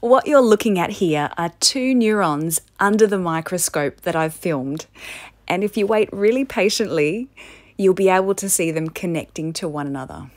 What you're looking at here are two neurons under the microscope that I've filmed. And if you wait really patiently, you'll be able to see them connecting to one another.